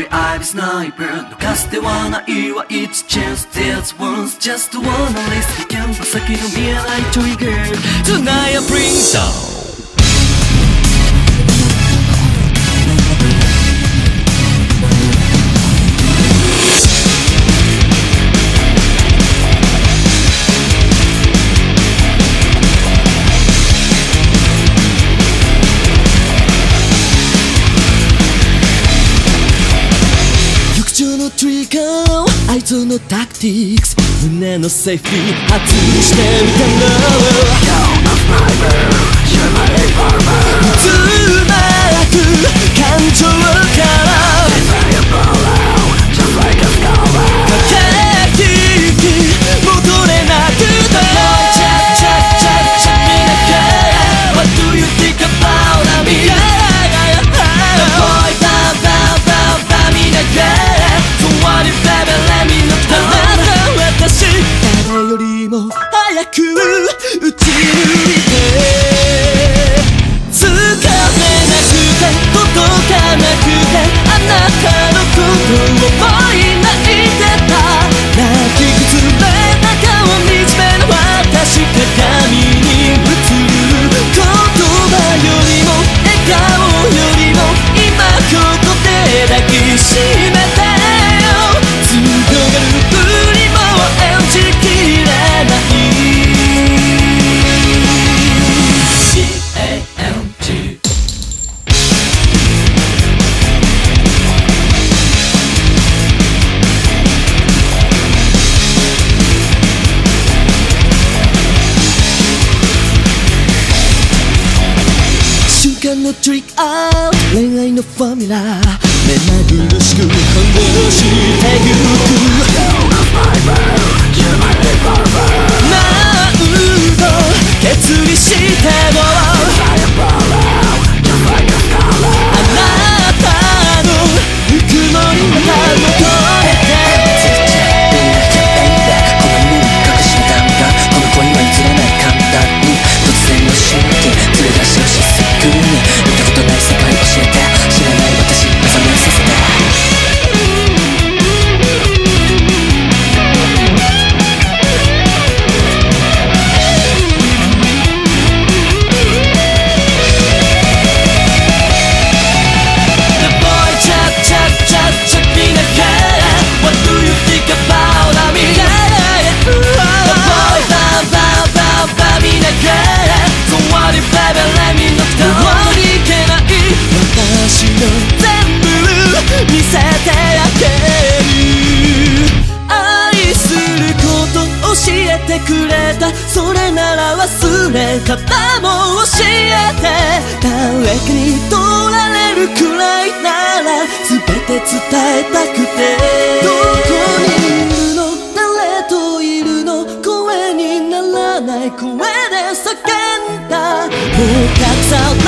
Sorry I'll be sniper 抜かすではないわ It's chance There's once Just wanna risk 危険先の見えないトリガー Tonight I bring down trigger あいつのタクティックス胸のセーフティー外してみたんだ Go off my bird 間のトリックアウト恋愛のフォーミュラ目まぐるしく翻弄してゆく誰かに取られるくらいなら全て伝えたくて。どこにいるの？誰といるの？声にならない。声で叫んだ。もう隠さん